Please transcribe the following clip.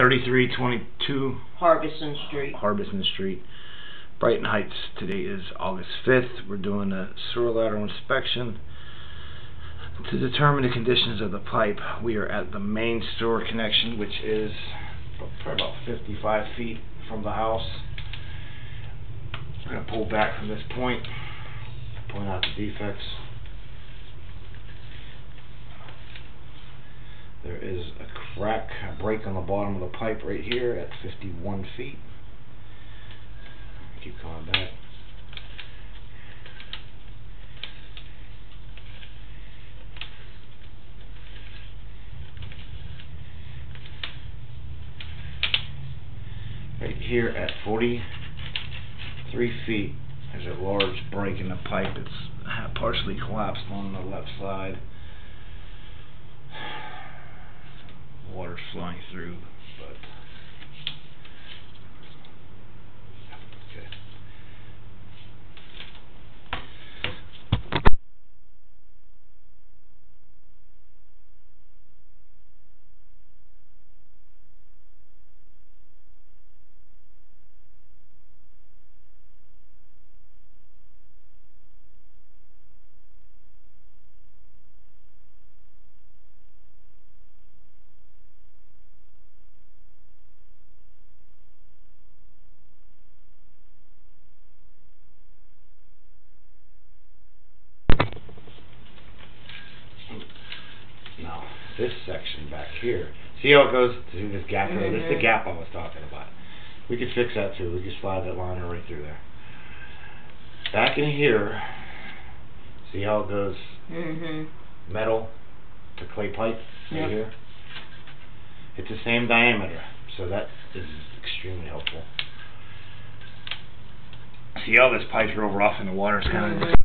3322 Harbison Street. Harbison Street, Brighton Heights. Today is August 5th. We're doing a sewer lateral inspection to determine the conditions of the pipe. We are at the main sewer connection, which is probably about 55 feet from the house. We're going to pull back from this point, point out the defects. There is a break on the bottom of the pipe right here at 51 feet. Keep coming back. Right here at 43 feet, there's a large break in the pipe. It's partially collapsed on the left side. Water's flowing through, but this section back here, see how it goes to this gap? This is the Mhm. gap I was talking about. We could fix that too. We could slide that liner right through there. Back in here, see how it goes Mm-hmm. metal to clay pipe right Yep. here? It's the same diameter, so that is extremely helpful. See how this pipe's real rough and the water's kind of Mhm.